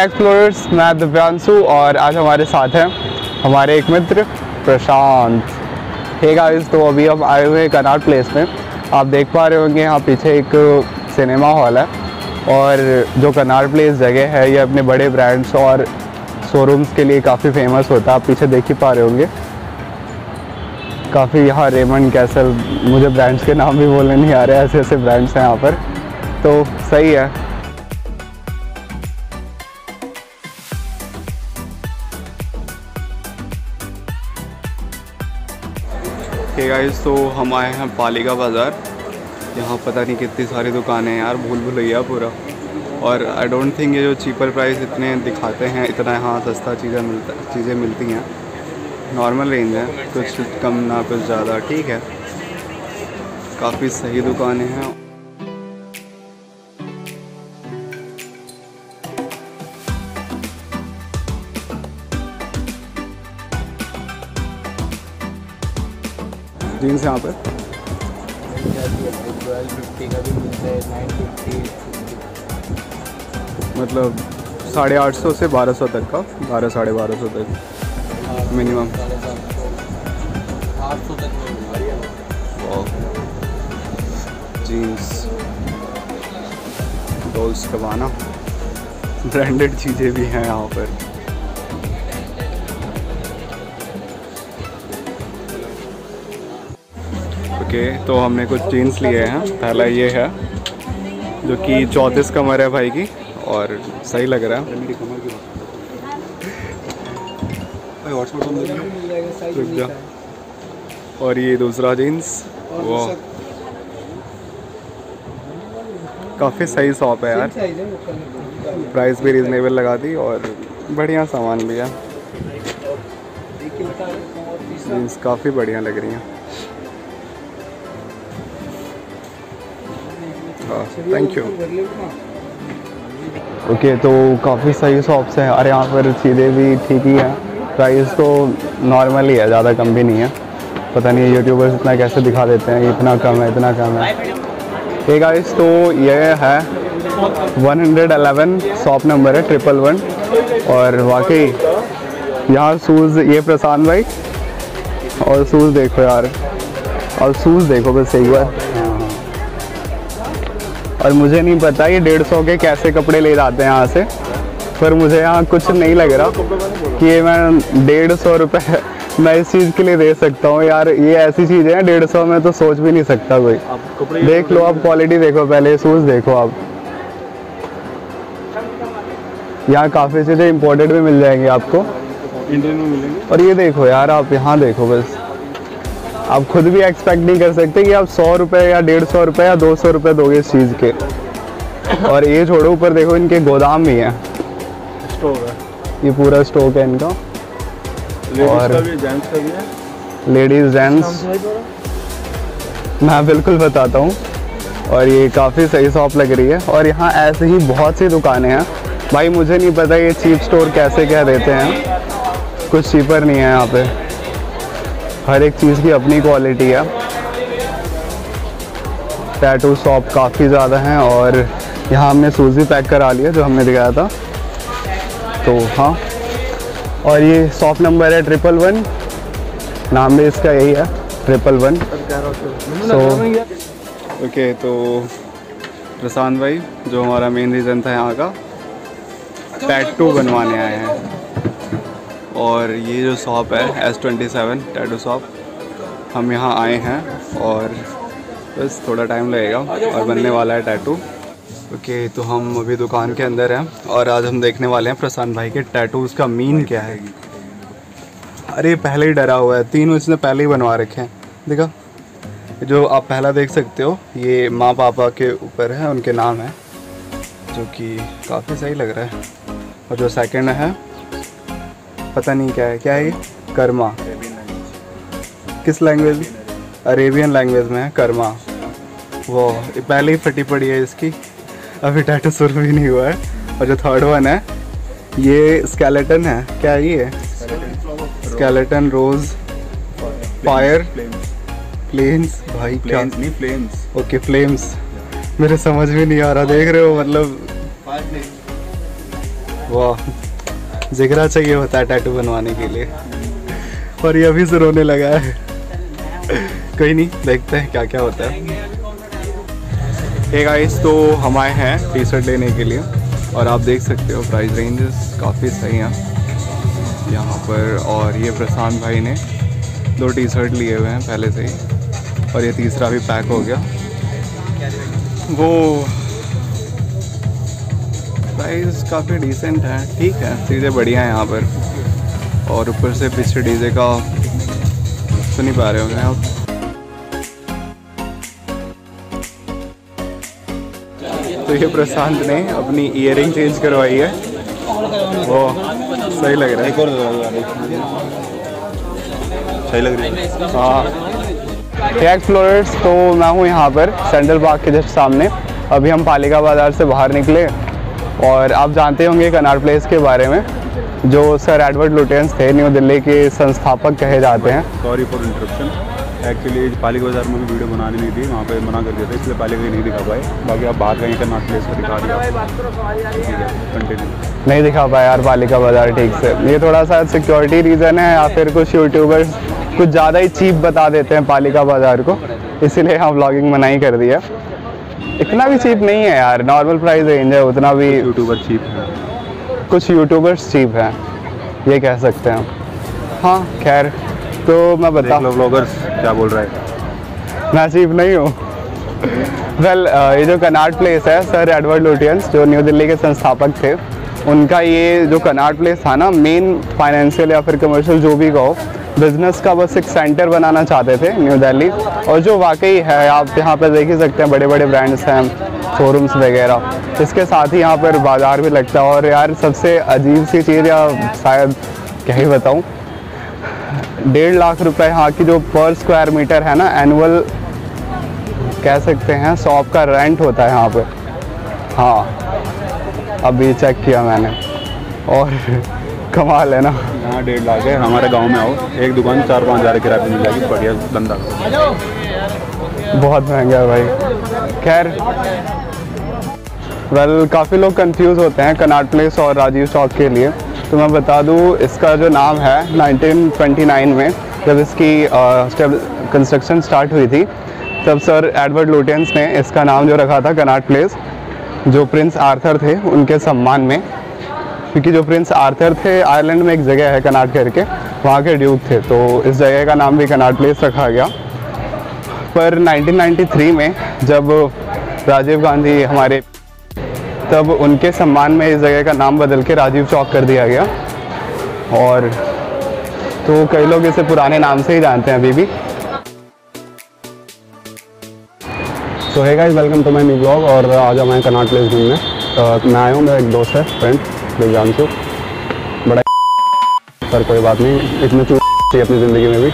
Track floors मैं दिव्यांशु और आज हमारे साथ हैं हमारे एक मित्र, प्रशांत। हे गाइस तो अभी हम आए हुए हैं कनाट प्लेस में। आप देख पा रहे होंगे, यहाँ पीछे एक सिनेमा हॉल है और जो कनाट प्लेस जगह है, ये अपने बड़े ब्रांड्स और शोरूम्स के लिए काफ़ी फ़ेमस होता है। आप पीछे देख ही पा रहे होंगे। काफ़ी यहाँ रेमंड कैसल मुझे ब्रांड्स के नाम भी बोलने नहीं आ रहे ऐसे ऐसे ब्रांड्स हैं यहाँ पर। तो सही है। हे गाइस तो हम आए हैं पालिका बाज़ार। यहाँ पता नहीं कितनी सारी दुकानें हैं यार, भूल भुलैया पूरा। और आई डोंट थिंक ये जो चीपर प्राइस इतने दिखाते हैं, इतना यहाँ सस्ता चीज़ें मिलता, चीज़ें मिलती हैं। नॉर्मल रेंज है, कुछ कम ना कुछ ज़्यादा, ठीक है। काफ़ी सही दुकानें हैं। जीन्स यहाँ पर मतलब साढ़े आठ सौ से बारह सौ तक का, बारह, साढ़े बारह सौ तक minimum jeans Dolce Gabbana branded चीज़ें भी हैं यहाँ पर। ओके तो हमने कुछ जीन्स लिए हैं। पहला ये है जो कि चौंतीस कमर है भाई की और सही लग रहा है। और ये दूसरा जीन्स वो काफ़ी सही शॉप है यार। प्राइस भी रिजनेबल लगा दी और बढ़िया सामान भी है। जीन्स काफ़ी बढ़िया लग रही हैं। थैंक यू ओके तो काफ़ी सही शॉप्स हैं और यहाँ पर चीज़ें भी ठीक ही हैं। प्राइस तो नॉर्मल ही है, ज़्यादा कम भी नहीं है। पता नहीं यूट्यूबर्स इतना कैसे दिखा देते हैं, इतना कम है, इतना कम है। हे गाइस तो ये है 111 शॉप नंबर है ट्रिपल वन और वाकई, यहाँ शूज़ ये प्रशांत भाई। और शूज़ देखो यार। और शूज़ देखो बस एक बार। और मुझे नहीं पता ये डेढ़ सौ के कैसे कपड़े ले जाते हैं यहाँ से। पर मुझे यहाँ कुछ नहीं लग रहा कि ये मैं डेढ़ सौ रुपये मैं इस चीज़ के लिए दे सकता हूँ। यार ये ऐसी चीज़ें हैं डेढ़ सौ में तो सोच भी नहीं सकता कोई। देख लो आप क्वालिटी देखो पहले शूज़ देखो आप। यहाँ काफ़ी चीज़ें इम्पोर्टेड भी मिल जाएँगी आपको। इंडियन में मिलेंगे। और ये देखो यार आप यहाँ देखो बस। आप खुद भी एक्सपेक्ट नहीं कर सकते कि आप सौ रुपये या डेढ़ सौ रुपये या दो सौ रुपये दोगे इस चीज़ के। और ये छोड़ो ऊपर देखो इनके गोदाम भी हैं। स्टोर है। ये पूरा स्टोक है इनका। और- का भी है जेंट्स का भी है। लेडीज़ जेंट्स मैं बिल्कुल बताता हूँ। और ये काफ़ी सही शॉप लग रही है। और यहाँ ऐसे ही बहुत सी दुकानें हैं। भाई मुझे नहीं पता ये चीप स्टोर कैसे कह देते हैं। कुछ चीपर नहीं है यहाँ पे। हर एक चीज़ की अपनी क्वालिटी है। टैटू शॉप काफ़ी ज़्यादा हैं और यहाँ हमने सूज भी पैक करा लिया जो हमने दिखाया था। तो हाँ और ये शॉप नंबर है ट्रिपल वन नाम भी इसका यही है ट्रिपल वन सो ओके तो प्रशांत भाई, जो हमारा मेन रीज़न था यहाँ का टैटू बनवाने आए हैं। और ये जो शॉप है S twenty seven tattoo shop हम यहाँ आए हैं और बस थोड़ा टाइम लगेगा और बनने वाला है टैटू ओके तो हम अभी दुकान के अंदर हैं और आज हम देखने वाले हैं प्रशांत भाई के टैटूज़ का मीन क्या है। अरे, पहले ही डरा हुआ है। तीन उसने पहले ही बनवा रखे हैं। देखा, जो आप पहला देख सकते हो, ये माँ पापा के ऊपर है, उनके नाम है, जो कि काफ़ी सही लग रहा है। और जो सेकंड है पता नहीं क्या है। क्या है ये? कर्मा। किस लैंग्वेज अरेबियन लैंग्वेज में है कर्मा। वो पहले ही फटी पड़ी है इसकी। अभी टैटू सुर भी नहीं हुआ है। और जो थर्ड वन है ये स्केलेटन है। क्या है ये? स्केलेटन रोज फायर प्लेन्स भाई क्या? प्लेन्स नहीं फ्लेम्स ओके फ्लेम्स मेरे समझ में नहीं आ रहा। देख रहे हो मतलब। वाह। जिगरा चाहिए होता है टैटू बनवाने के लिए। और ये अभी से रोने लगा है। कोई नहीं, देखते हैं क्या क्या होता है। गाइस तो हम आए हैं टी शर्ट लेने के लिए। और आप देख सकते हो प्राइस रेंजेस काफ़ी सही हैं। यहाँ पर और ये प्रशांत भाई ने दो टी शर्ट लिए हुए हैं पहले से ही। और ये तीसरा भी पैक हो गया। वो प्राइस काफ़ी डिसेंट है। ठीक है चीज़ें बढ़िया हैं यहाँ पर। और ऊपर से पीछे डीजे का सुन ही पा रहे होंगे आप। तो ये प्रशांत ने अपनी ईयरिंग चेंज करवाई है। वो सही लग रहा है। सही लग रही है। हाँ। एक्सप्लोरर्स तो मैं हूँ यहाँ पर सेंट्रल पार्क के जस्ट सामने। अभी हम पालिका बाज़ार से बाहर निकले। और आप जानते होंगे कनाड प्लेस के बारे में जो सर एडवर्ड लुटेंस थे न्यू दिल्ली के संस्थापक कहे जाते हैं। सॉरी फॉर इंटरप्शन एक्चुअली पालिका बाज़ार में भी वीडियो बनानी नहीं थी वहाँ पे मना कर दिया था इसलिए पालिका नहीं दिखा पाए। बाकी आप बाहर कहीं करना प्लेस को दिखा दिया। कंटिन्यू नहीं दिखा पाया यार पालिका बाज़ार ठीक से। ये थोड़ा सा सिक्योरिटी रीज़न है या फिर कुछ यूट्यूबर्स कुछ ज़्यादा ही चीप बता देते हैं पालिका बाज़ार को इसीलिए हम ब्लॉगिंग मना ही कर दिया। इतना भी चीप नहीं है यार नॉर्मल प्राइस रेंज है उतना भी यूट्यूबर चीप है। कुछ यूट्यूबर्स चीप हैं ये कह सकते हैं। हाँ खैर तो मैं बता देख लो व्लॉगर्स क्या बोल रहा है। मैं चीप नहीं हूँ। वेल ये जो कनाट प्लेस है सर एडवर्ड लुटियंस जो न्यू दिल्ली के संस्थापक थे उनका ये जो कनाट प्लेस था ना मेन फाइनेंशियल या फिर कमर्शियल जो भी कहो बिज़नेस का बस एक सेंटर बनाना चाहते थे, न्यू दिल्ली। और जो वाकई है, आप यहाँ पर देख ही सकते हैं बड़े बड़े ब्रांड्स हैं शोरूम्स वगैरह। इसके साथ ही यहाँ पर बाज़ार भी लगता है। और यार, सबसे अजीब सी चीज़ या शायद, क्या ही बताऊँ? डेढ़ लाख रुपए यहाँ की जो पर स्क्वायर मीटर है ना एनुअल कह सकते हैं शॉप का रेंट होता है यहाँ पे। हाँ अभी चेक किया मैंने। और कमाल है ना। यहाँ डेढ़ लाख है। हमारे गाँव में आओ। एक दुकान चार पाँच हज़ार किराए मिल जाएगी। बढ़िया धंधा। बहुत महँगा है भाई। खैर वेल काफ़ी लोग कंफ्यूज होते हैं कनाट प्लेस और राजीव चौक के लिए। तो मैं बता दूँ, इसका जो नाम है 1929 में, जब इसकी कंस्ट्रक्शन स्टार्ट हुई थी, तब सर एडवर्ड लुटेंस ने इसका नाम जो रखा था कनाट प्लेस जो प्रिंस आर्थर थे, उनके सम्मान में क्योंकि जो प्रिंस आर्थर थे, आयरलैंड में एक जगह है कनाट करके, वहाँ के ड्यूक थे। तो इस जगह का नाम भी कनाट प्लेस रखा गया। पर 1993 में जब राजीव गांधी हमारे, तब उनके सम्मान में इस जगह का नाम बदल के राजीव चौक कर दिया गया। और तो कई लोग इसे पुराने नाम से ही जानते हैं अभी भी। सो है welcome to my new blog और आज हम आए कनाट प्लेस घूमने मैं आया हूँ, मेरा एक दोस्त है फ्रेंड दिव्यांशु बड़ा पर कोई बात नहीं इतने चाहिए अपनी ज़िंदगी में भी।